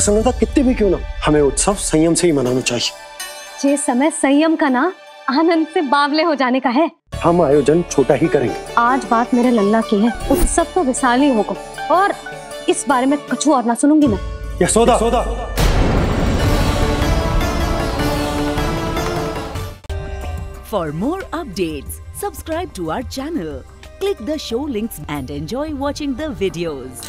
प्रसन्नता कितनी भी क्यों ना हमें उत्सव संयम से ही मनाना चाहिए। ये समय संयम का ना आनंद से बावले हो जाने का है। हम आयोजन छोटा ही करेंगे। आज बात मेरे लल्ला की है। उत्सव तो विशाल ही होगा और इस बारे में कुछ और ना सुनूँगी मैं। Yashoda. Yashoda. For more updates, subscribe to our channel, click the show links and enjoy watching the videos.